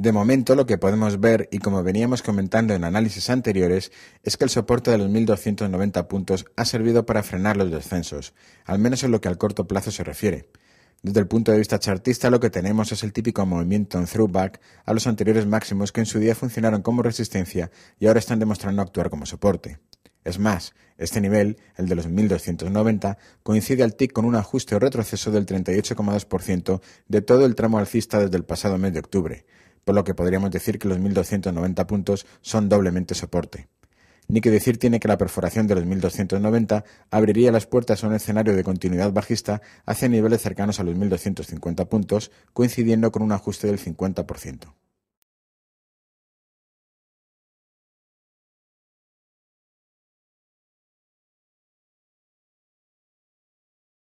De momento lo que podemos ver, y como veníamos comentando en análisis anteriores, es que el soporte de los 1290 puntos ha servido para frenar los descensos, al menos en lo que al corto plazo se refiere. Desde el punto de vista chartista lo que tenemos es el típico movimiento en throwback a los anteriores máximos que en su día funcionaron como resistencia y ahora están demostrando actuar como soporte. Es más, este nivel, el de los 1290, coincide al TIC con un ajuste o retroceso del 38,2% de todo el tramo alcista desde el pasado mes de octubre, por lo que podríamos decir que los 1.290 puntos son doblemente soporte. Ni que decir tiene que la perforación de los 1.290 abriría las puertas a un escenario de continuidad bajista hacia niveles cercanos a los 1.250 puntos, coincidiendo con un ajuste del 50%.